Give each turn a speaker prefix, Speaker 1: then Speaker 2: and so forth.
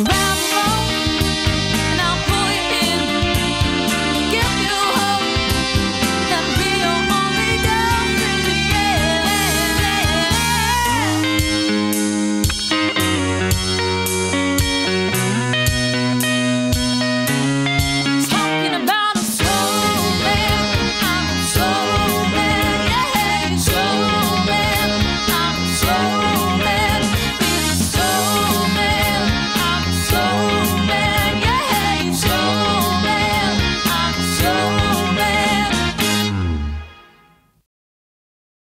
Speaker 1: Round